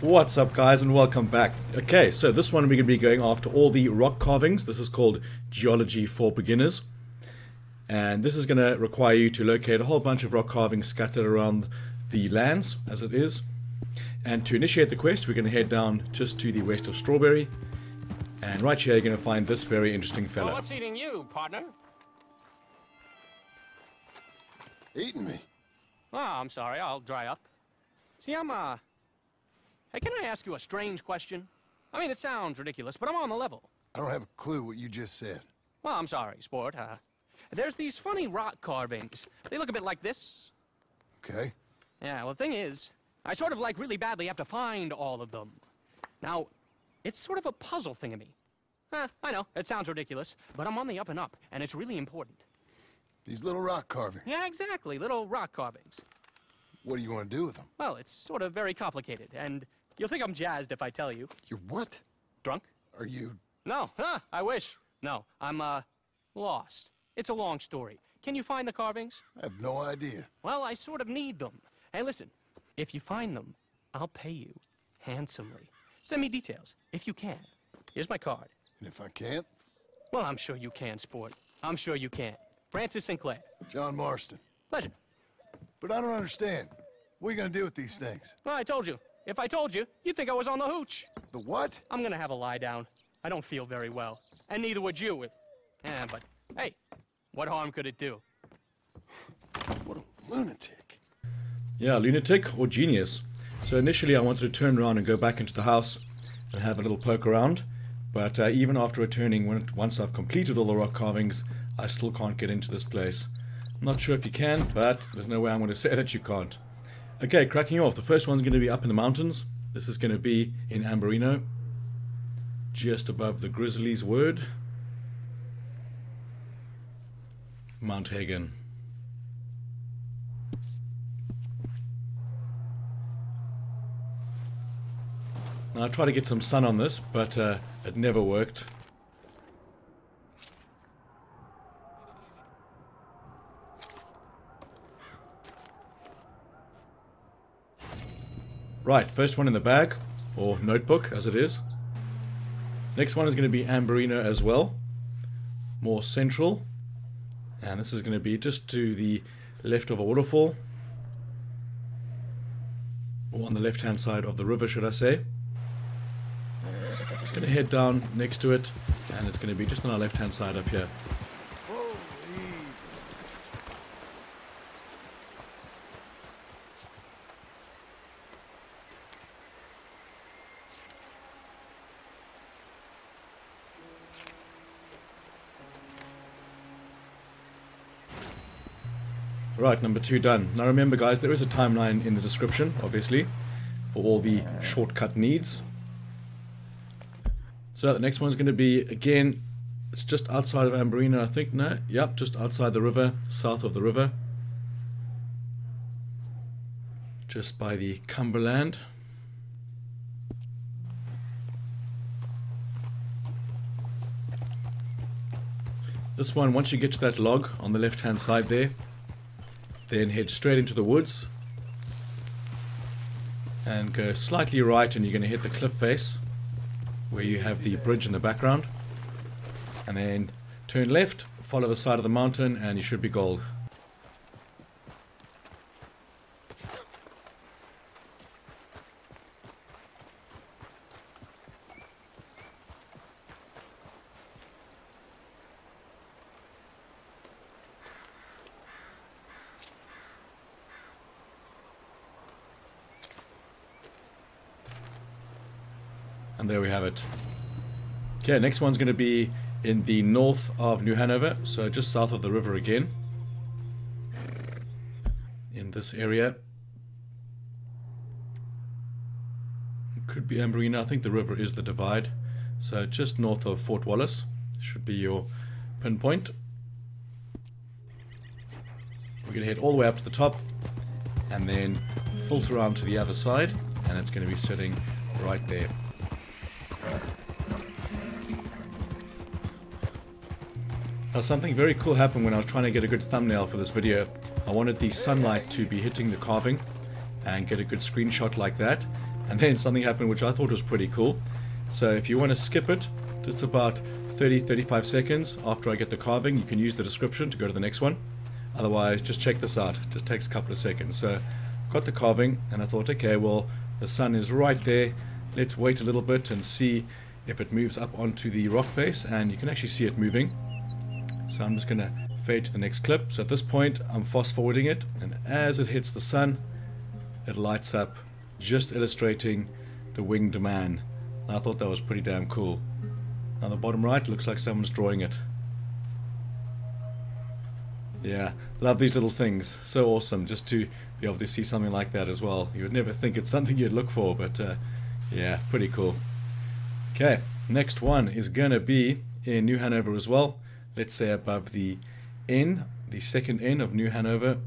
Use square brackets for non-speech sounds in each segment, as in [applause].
What's up guys and welcome back. Okay, so this one we're going to be going after all the rock carvings. This is called Geology for Beginners. And this is going to require you to locate a whole bunch of rock carvings scattered around the lands as it is. And to initiate the quest we're going to head down just to the west of Strawberry. And right here you're going to find this very interesting Well, fellow. what's eating you, partner? Eating me? Oh, I'm sorry. I'll dry up. See, I'm, uh... Hey, can I ask you a strange question? I mean, it sounds ridiculous, but I'm on the level. I don't have a clue what you just said. Well, I'm sorry, sport. Uh, there's these funny rock carvings. They look a bit like this. Okay? Yeah, well, the thing is, I sort of like really badly have to find all of them. Now, it's sort of a puzzle thing to me. Eh, I know, it sounds ridiculous, but I'm on the up and up, and it's really important. These little rock carvings. Yeah, exactly, little rock carvings. What do you want to do with them? Well, it's sort of very complicated, and you'll think I'm jazzed if I tell you. You're what? Drunk? Are you... No, huh, I wish. No, I'm, uh, lost. It's a long story. Can you find the carvings? I have no idea. Well, I sort of need them. Hey, listen, if you find them, I'll pay you handsomely. Send me details, if you can. Here's my card. And if I can't, Well, I'm sure you can, sport. I'm sure you can. Francis Sinclair. John Marston. Pleasure. But I don't understand. What are you going to do with these things? Well, I told you. If I told you, you'd think I was on the hooch. The what? I'm gonna have a lie down. I don't feel very well. And neither would you if... Yeah, but, hey, what harm could it do? What a lunatic. Yeah, lunatic or genius. So initially I wanted to turn around and go back into the house and have a little poke around. But uh, even after returning, when, once I've completed all the rock carvings, I still can't get into this place. Not sure if you can, but there's no way I'm going to say that you can't. Okay, cracking off. The first one's going to be up in the mountains. This is going to be in Ambarino. Just above the Grizzlies West. Mount Hagen. Now, I tried to get some sun on this, but uh, it never worked. Right, first one in the bag, or notebook as it is. Next one is going to be Ambarino as well, more central. And this is going to be just to the left of a waterfall, or on the left hand side of the river, should I say. It's going to head down next to it, and it's going to be just on our left hand side up here. Right, number two done. Now remember guys, there is a timeline in the description, obviously, for all the shortcut needs. So the next one's going to be, again, it's just outside of Ambarino, I think, no? Yep, just outside the river, south of the river. Just by the Cumberland. This one, once you get to that log on the left hand side there, then head straight into the woods and go slightly right and you're going to hit the cliff face where you have the bridge in the background. And then turn left follow the side of the mountain and you should be gold And there we have it. Okay, next one's going to be in the north of New Hanover, so just south of the river again. In this area. It could be Ambarino, I think the river is the divide. So just north of Fort Wallace should be your pinpoint. We're going to head all the way up to the top and then filter on to the other side and it's going to be sitting right there. Now something very cool happened when I was trying to get a good thumbnail for this video. I wanted the sunlight to be hitting the carving and get a good screenshot like that. and then something happened which I thought was pretty cool. So if you want to skip it, it's about 30-35 seconds after I get the carving. You can use the description to go to the next one. Otherwise, just check this out. It just takes a couple of seconds. So got the carving, and I thought, okay, well, the sun is right there. Let's wait a little bit and see if it moves up onto the rock face, and you can actually see it moving. So I'm just going to fade to the next clip. So at this point, I'm fast forwarding it, and as it hits the sun, it lights up, just illustrating the winged man. And I thought that was pretty damn cool. Now the bottom right looks like someone's drawing it. Yeah, love these little things. So awesome just to be able to see something like that as well. You would never think it's something you'd look for, but uh, yeah, pretty cool. Okay, next one is going to be in New Hanover as well. Let's say above the inn, the second inn of New Hanover,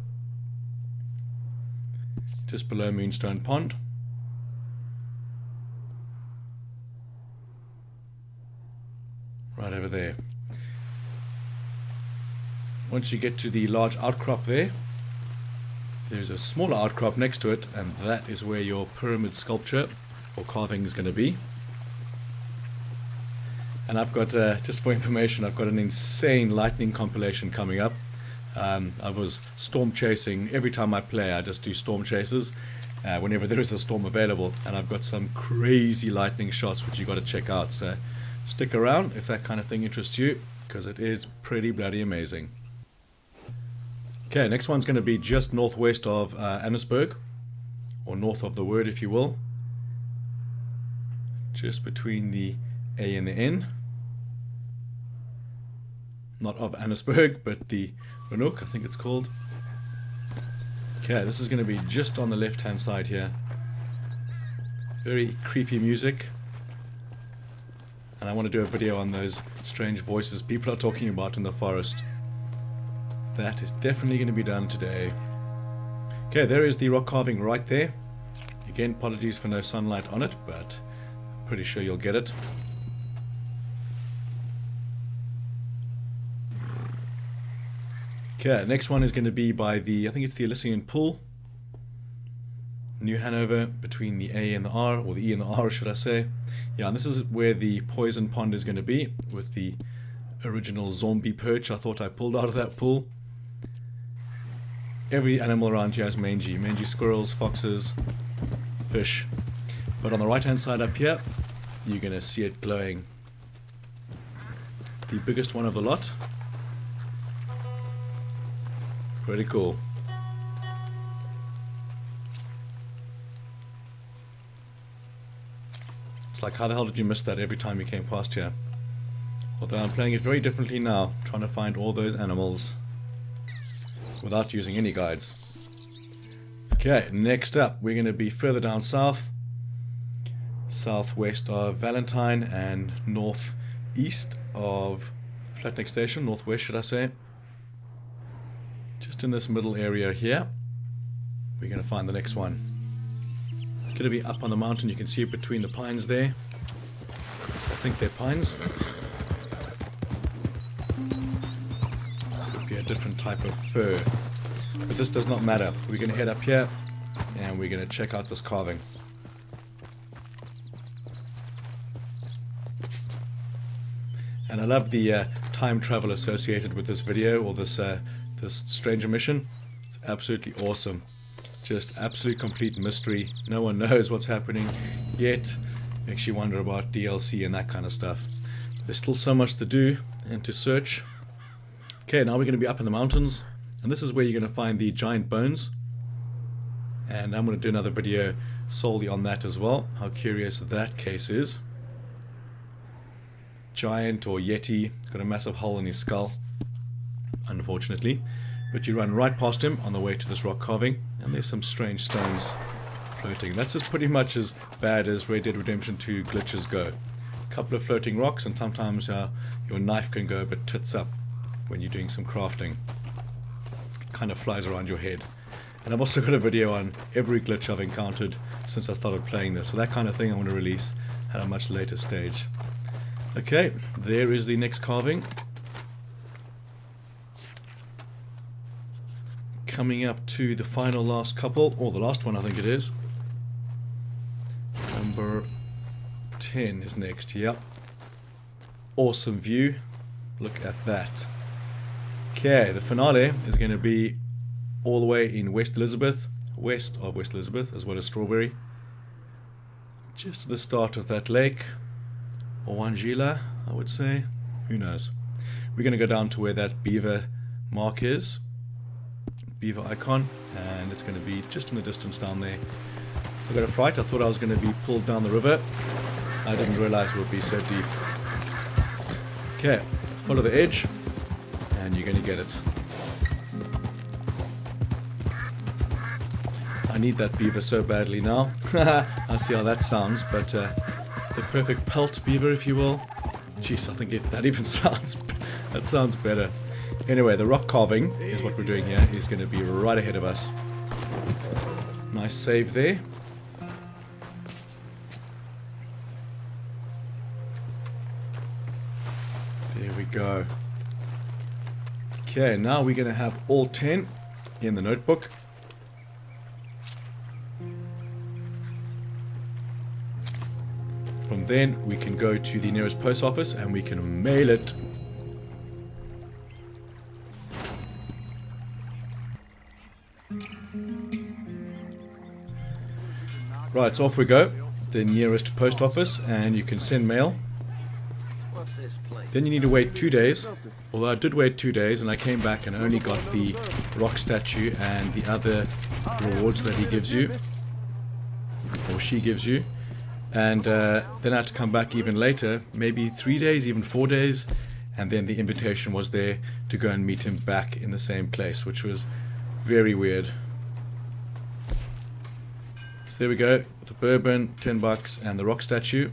just below Moonstone Pond. Right over there. Once you get to the large outcrop there, there's a smaller outcrop next to it, and that is where your pyramid sculpture or carving is going to be. And I've got, uh, just for information, I've got an insane lightning compilation coming up. Um, I was storm chasing, every time I play I just do storm chases, uh, whenever there is a storm available, and I've got some crazy lightning shots which you got to check out, so stick around if that kind of thing interests you, because it is pretty bloody amazing. Okay, next one's going to be just northwest of uh, Annesburg, or north of the word if you will. Just between the A and the N. Not of Annesburg, but the Roanoke, I think it's called. Okay, this is going to be just on the left hand side here. Very creepy music. And I want to do a video on those strange voices people are talking about in the forest. That is definitely going to be done today. Okay, there is the rock carving right there. Again, apologies for no sunlight on it, but pretty sure you'll get it. Okay, next one is going to be by the, I think it's the Elysian Pool. New Hanover, between the A and the R, or the E and the R, should I say. Yeah, and this is where the poison pond is going to be, with the original zombie perch I thought I pulled out of that pool. Every animal around here has mangy. Mangy squirrels, foxes, fish. But on the right hand side up here, you're going to see it glowing. The biggest one of the lot. Pretty cool. It's like, how the hell did you miss that every time you came past here? Although I'm playing it very differently now, trying to find all those animals without using any guides. Okay, next up, we're going to be further down south, southwest of Valentine and northeast of Flatneck Station, northwest should I say. Just in this middle area here, we're going to find the next one. It's going to be up on the mountain, you can see it between the pines there. So I think they're pines. Could be a different type of fir. But this does not matter. We're going to head up here and we're going to check out this carving. And I love the uh, time travel associated with this video or this uh, this stranger mission. It's absolutely awesome. Just absolute complete mystery. No one [laughs] knows what's happening yet. Makes you wonder about DLC and that kind of stuff. There's still so much to do and to search. Okay, now we're going to be up in the mountains. And this is where you're going to find the giant bones. And I'm going to do another video solely on that as well. How curious that case is. Giant or Yeti. Got a massive hole in his skull. Unfortunately. But you run right past him on the way to this rock carving. And there's some strange stones floating. That's as pretty much as bad as Red Dead Redemption 2 glitches go. A couple of floating rocks and sometimes uh, your knife can go a bit tits up when you're doing some crafting. Kind of flies around your head. And I've also got a video on every glitch I've encountered since I started playing this. So that kind of thing I want to release at a much later stage. Okay, there is the next carving. Coming up to the final last couple, or the last one I think it is. Number 10 is next. Yep. Awesome view. Look at that. Okay, the finale is going to be all the way in West Elizabeth, west of West Elizabeth, as well as Strawberry. Just the start of that lake. Owanjila, I would say. Who knows? We're going to go down to where that beaver mark is. Beaver icon. And it's going to be just in the distance down there. I got a fright. I thought I was going to be pulled down the river. I didn't realize it would be so deep. Okay, follow the edge. And you're going to get it. I need that beaver so badly now. [laughs] I see how that sounds, but uh, the perfect pelt beaver, if you will. Jeez, I think if that even [laughs] sounds that sounds better. Anyway, the rock carving is what we're doing here. Is going to be right ahead of us. Nice save there. There we go. Okay, now we're going to have all 10 in the notebook. From then, we can go to the nearest post office and we can mail it. Right, so off we go. The nearest post office and you can send mail. Then you need to wait two days. Although I did wait two days and I came back and only got the rock statue and the other rewards that he gives you. Or she gives you. And uh, then I had to come back even later, maybe three days, even four days. And then the invitation was there to go and meet him back in the same place, which was very weird. So there we go. The bourbon, 10 bucks, and the rock statue.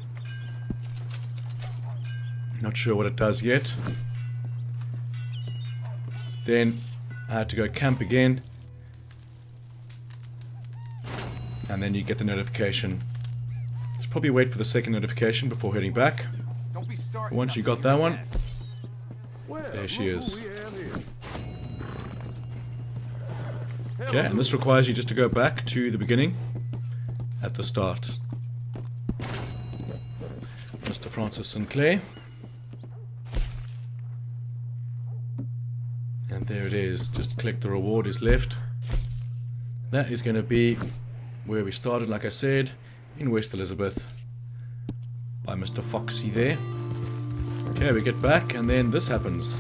Not sure what it does yet. Then I had to go camp again. And then you get the notification. Just probably wait for the second notification before heading back. Once you got that one, there she is. Okay, and this requires you just to go back to the beginning at the start. Mr. Francis Sinclair. And there it is. Just click the reward is left. That is going to be where we started, like I said, in West Elizabeth by Mr. Foxy there. Okay, we get back and then this happens.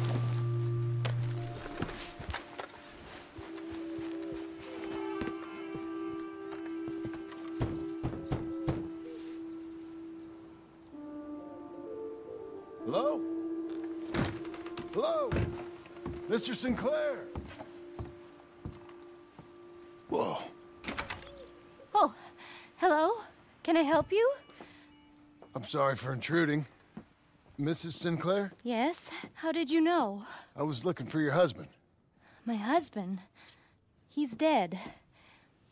Can I help you? I'm sorry for intruding. Mrs. Sinclair? Yes. How did you know? I was looking for your husband. My husband. He's dead.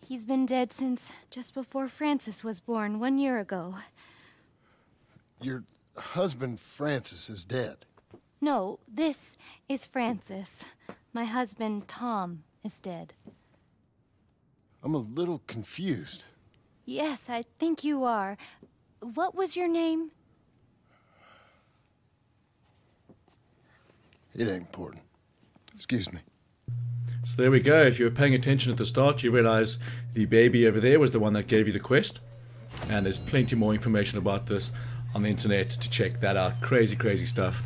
He's been dead since just before Francis was born, one year ago. Your husband, Francis, is dead. No, this is Francis. My husband, Tom, is dead. I'm a little confused. Yes, I think you are. What was your name? It ain't important. Excuse me. So there we go. If you were paying attention at the start, you realize the baby over there was the one that gave you the quest. And there's plenty more information about this on the internet to check that out. Crazy, crazy stuff.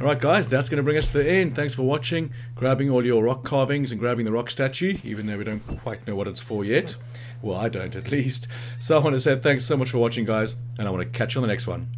Alright guys, that's going to bring us to the end. Thanks for watching, grabbing all your rock carvings and grabbing the rock statue, even though we don't quite know what it's for yet. Well, I don't at least. So I want to say thanks so much for watching guys, and I want to catch you on the next one.